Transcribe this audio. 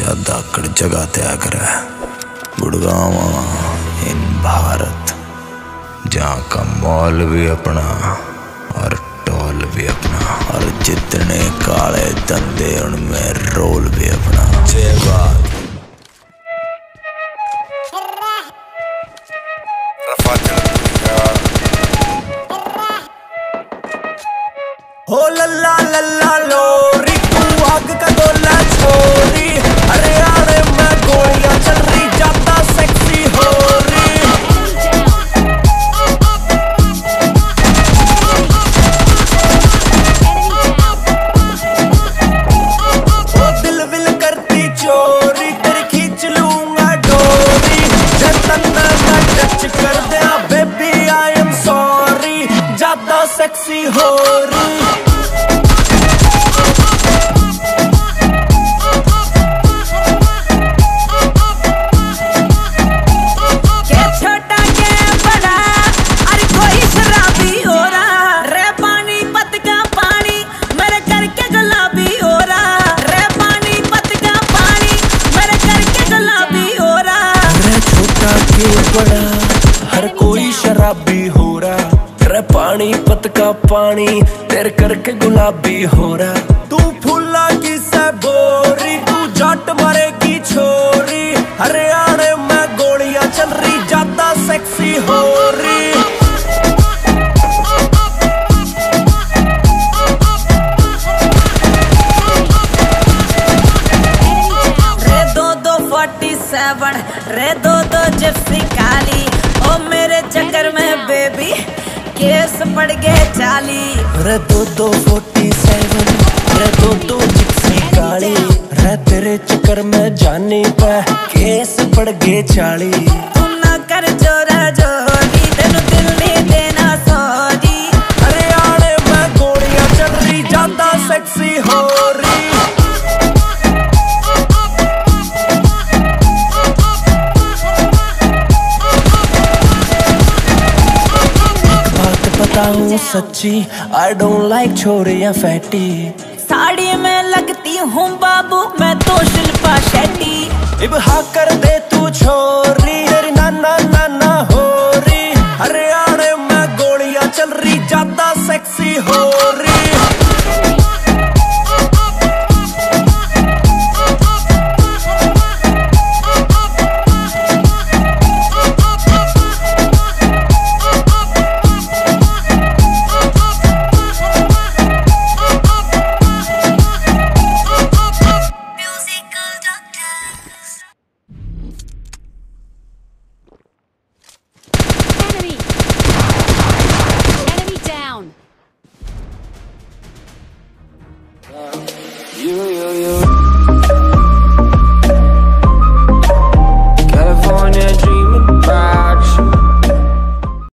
दाकड़ जगह तय कर गुड़गांव, इन भारत, जहाँ का मॉल भी अपना और टॉल भी अपना और जितने काले धंधे उनमें रोल भी अपना। जय बात हो लल्ला लल्ला लोरी छोटा बड़ा, हर कोई शराबी हो रहा। तेरा पानी, पत का पानी, तेरे करके गुलाबी हो रहा। तू फूला की बोरी तू जट मरेगी छोरी। सेवन रे दो दो जिप्सी काली। ओ मेरे चक्कर में बेबी केस पड़ गए चाली। रे दो दो फोर्टी सेवन रे दो दो जिप्सी काली। रे तेरे चक्कर में जानी पे केस पड़ गए चाली। तू ना कर जोरा जोरी। बताऊँ सच्ची आई डोंट लाइक छोरियाँ फैटी। साड़ी में लगती हूँ बाबू, मैं तो शिल्पा शेट्टी। इब हा कर दे तू छोरी